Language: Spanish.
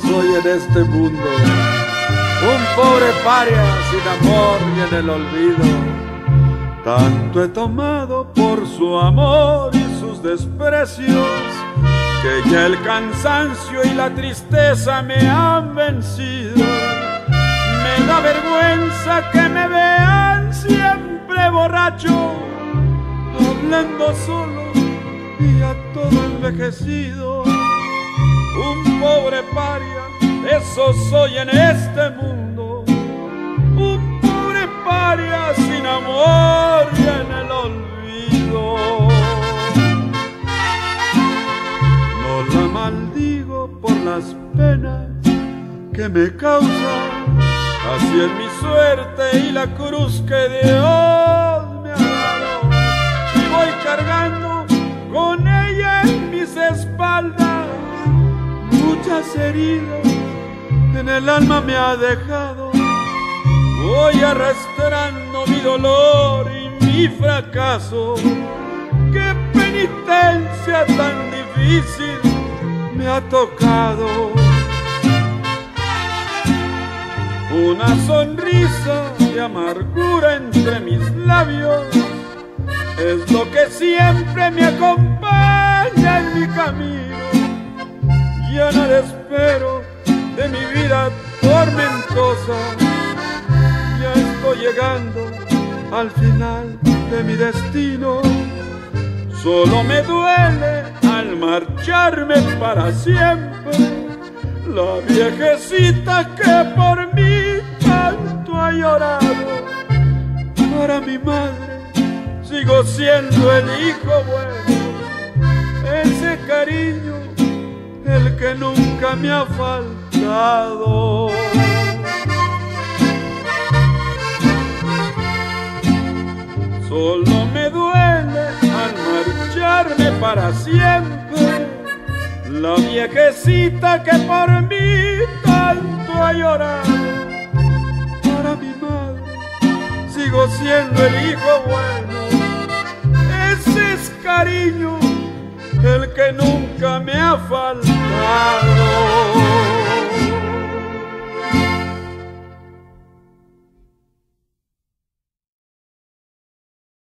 soy en este mundo. Un pobre paria sin amor y en el olvido. Tanto he tomado por su amor y sus desprecios que ya el cansancio y la tristeza me han vencido. Me da vergüenza que me vean siempre borracho, hablando solo y a todo envejecido. Un pobre paria, eso soy en este mundo. Un pobre paria sin amor y en el olvido. maldigo por las penas que me causa. Así es mi suerte y la cruz que Dios Muchas heridas en el alma me ha dejado. Voy arrastrando mi dolor y mi fracaso. Qué penitencia tan difícil me ha tocado. Una sonrisa de amargura entre mis labios es lo que siempre me acompaña en mi camino. Espero de mi vida tormentosa. Ya estoy llegando al final de mi destino. Solo me duele al marcharme para siempre la viejecita que por mí tanto ha llorado. Para mi madre sigo siendo el hijo bueno, ese cariño, que nunca me ha faltado. Solo me duele al marcharme para siempre la viejecita que por mí tanto ha llorado. Para mi madre sigo siendo el hijo bueno. Ese es cariño el que nunca me ha faltado.